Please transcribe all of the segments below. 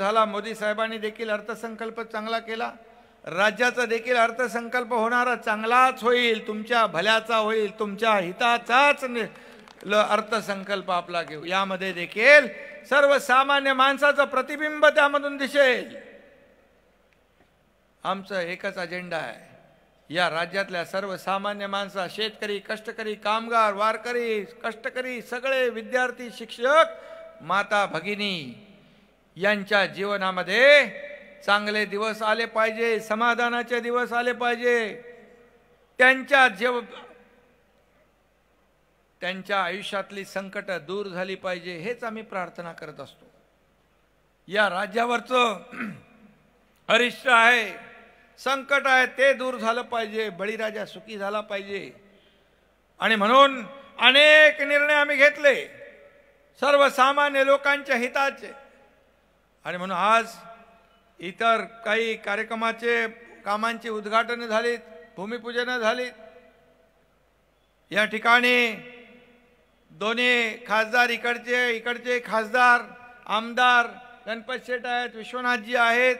झाला. मोदी साहेबांनी देखील अर्थसंकल्प चांगला केला. राज्याचा देखील अर्थसंकल्प होणारा चांगलाच होईल. तुमच्या भल्याचा होईल. तुमच्या हिताचाच ल- अर्थसंकल्प आपला घेऊ. यामध्ये देखील सर्वसामान्य माणसाचं प्रतिबिंब त्यामधून दिसेल. आमचं एकच अजेंडा आहे. या राज्यातल्या सर्वसामान्य माणसा शेतकरी कष्टकरी कामगार वारकरी कष्टकरी सगळे विद्यार्थी शिक्षक माता भगिनी यांच्या जीवनामध्ये चांगले दिवस आले पाहिजे समाधानाचे दिवस आले पाहिजे. त्यांच्या जीव त्यांच्या आयुष्यातली संकट दूर झाली पाहिजे हेच आम्ही प्रार्थना करत असतो. या राज्यावरचं अरिष्ट आहे संकट आहे ते दूर झालं पाहिजे बळीराजा सुखी झाला पाहिजे. आणि म्हणून अनेक निर्णय आम्ही घेतले. सर्वसामान्य लोकांच्या हिताचे आणि म्हणून आज इतर काही कार्यक्रमाचे कामांची उद्घाटनं झालीत भूमिपूजनं झालीत. या ठिकाणी दोन्ही खासदार इकडचे इकडचे खासदार आमदार गणपत शेठ आहेत विश्वनाथजी आहेत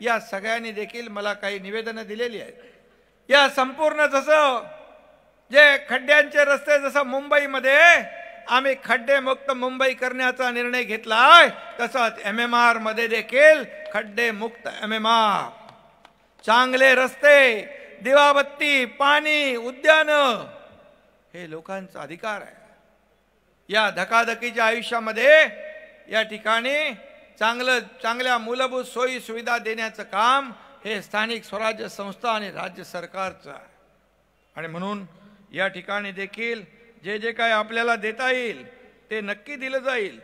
या सगळ्यांनी देखील मला काही निवेदनं दिलेली आहेत. या संपूर्ण जसं जे खड्ड्यांचे रस्ते जसं मुंबईमध्ये आम्ही खड्डेमुक्त मुंबई करण्याचा निर्णय घेतला आहे तसंच एम एम आरमध्ये देखील खड्डे मुक्त एम एम आर चांगले रस्ते दिवाबत्ती पाणी उद्यान हे लोकांचा अधिकार आहे. या धकाधकीच्या आयुष्यामध्ये या ठिकाणी चांगलं चांगल्या मूलभूत सोयी सुविधा देण्याचं काम हे स्थानिक स्वराज्य संस्था आणि राज्य सरकारचं आहे. आणि म्हणून या ठिकाणी देखील जे जे काय आपल्याला देता येईल ते नक्की दिलं जाईल.